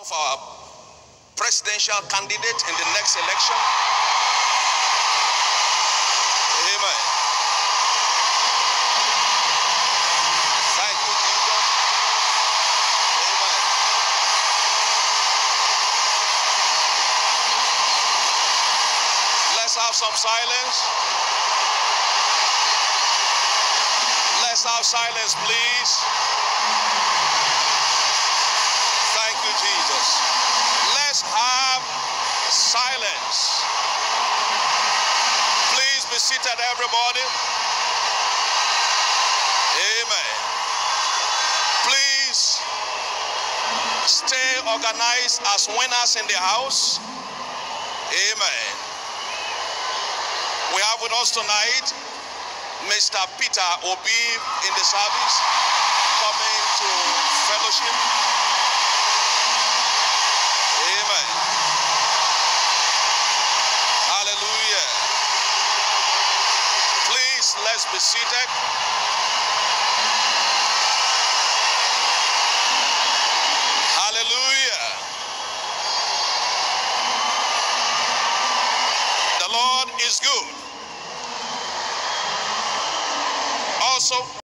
of our presidential candidate in the next election. Amen. Thank you, Jesus. Amen. Let's have some silence. Let's have silence, please. Thank you, Jesus. Let's have silence. Please be seated, everybody. Amen. Please stay organized as winners in the house. Amen. We have with us tonight Mr. Peter Obi in the service coming to fellowship. Amen. Hallelujah. Please let's be seated. Hallelujah. The Lord is good. Also,